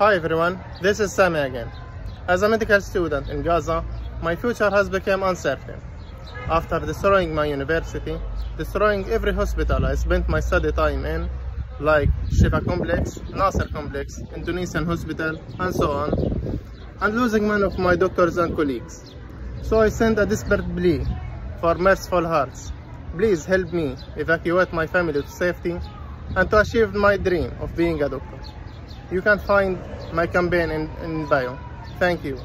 Hi everyone, this is Sami again. As a medical student in Gaza, my future has become uncertain. After destroying my university, destroying every hospital I spent my study time in, like Shifa Complex, Nasser Complex, Indonesian Hospital, and so on, and losing many of my doctors and colleagues. So I send a desperate plea for merciful hearts. Please help me evacuate my family to safety and to achieve my dream of being a doctor. You can find my campaign in, in bio. Thank you.